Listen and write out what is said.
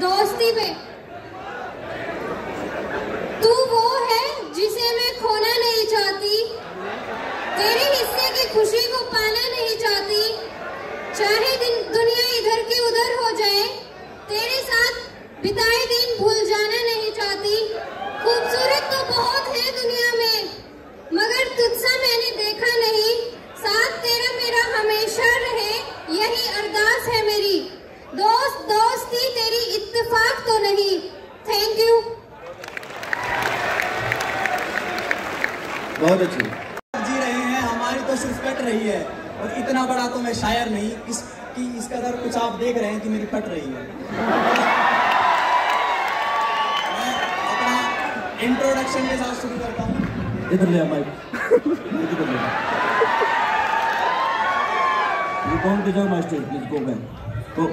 दोस्ती में। तू वो है जिसे मैं खोना नहीं चाहती। तेरे हिस्से की खुशी को पाना नहीं चाहती। चाहे दिन दुनिया इधर के उधर हो जाए, तेरे साथ बिताए दिन भूल जाना नहीं चाहती खूबसूरत तो बहुत है दुनिया में मगर तुझसा मैंने देखा नहीं साथ तेरा मेरा हमेशा रहे यही अरदास है मेरी दोस्त दोस्ती तेरी इत्तेफाक तो नहीं थैंक यू बहुत अच्छी। जी रहे हैं हमारी तो सिर्फ़ कट रही है। और इतना बड़ा तो मैं शायर नहीं इस कि इस कदर कुछ आप देख रहे हैं कि मेरी कट रही है। मैं अपना इंट्रोडक्शन के साथ शुरू करता हूँ। इधर ले माइक इधर ले you can't my please go back go